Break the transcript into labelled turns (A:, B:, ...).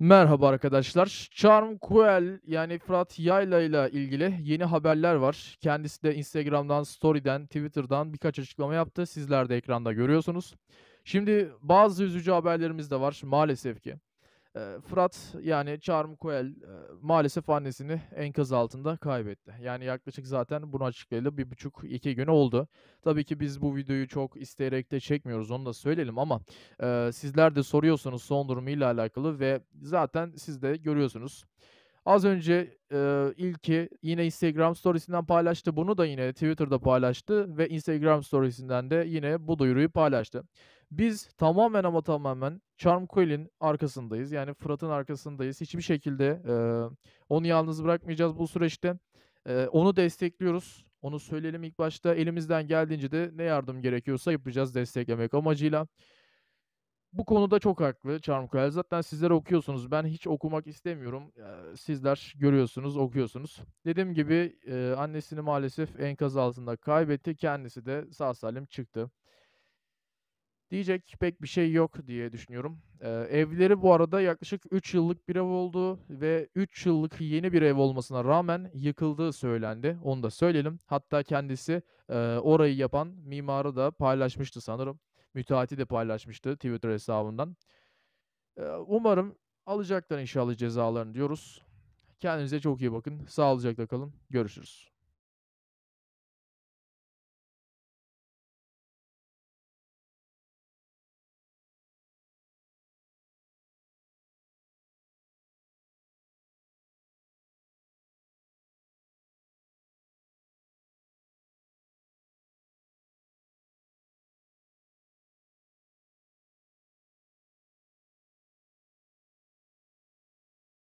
A: Merhaba arkadaşlar. Charm Coel yani Fırat Yayla ile ilgili yeni haberler var. Kendisi de Instagram'dan, Story'den, Twitter'dan birkaç açıklama yaptı. Sizler de ekranda görüyorsunuz. Şimdi bazı üzücü haberlerimiz de var maalesef ki. Eee, Fırat yani Charm Coel eee, maalesef annesini enkaz altında kaybetti. Yani yaklaşık zaten bunu açıklayalı bir buçuk iki gün oldu. Tabii ki biz bu videoyu çok isteyerek de çekmiyoruz onu da söyleyelim ama eee, sizler de soruyorsunuz son durumuyla alakalı ve zaten siz de görüyorsunuz. Az önce eee, ilki yine Instagram Storiesi'nden paylaştı. Bunu da yine Twitter'da paylaştı ve Instagram Storiesi'nden de yine bu duyuruyu paylaştı. Biz tamamen ama tamamen Charm Coil'in arkasındayız. Yani Fırat'ın arkasındayız. Hiçbir şekilde, eee, onu yalnız bırakmayacağız bu süreçte. Eee, onu destekliyoruz. Onu söyleyelim ilk başta. Elimizden geldiğince de ne yardım gerekiyorsa yapacağız desteklemek amacıyla. Bu konuda çok haklı Coil. Zaten sizler okuyorsunuz. Ben hiç okumak istemiyorum. Sizler görüyorsunuz, okuyorsunuz. Dediğim gibi, annesini maalesef enkaz altında kaybetti. Kendisi de sağ salim çıktı. Diyecek pek bir şey yok diye düşünüyorum. Evleri bu arada yaklaşık 3 yıllık bir ev olduğu ve 3 yıllık yeni bir ev olmasına rağmen yıkıldığı söylendi. Onu da söyleyelim. Hatta kendisi, orayı yapan mimarı da paylaşmıştı sanırım. Müteahhiti de paylaşmıştı Twitter hesabından. Eee, umarım alacaklar inşallah cezalarını diyoruz. Kendinize çok iyi bakın. Sağlıcakla kalın. Görüşürüz.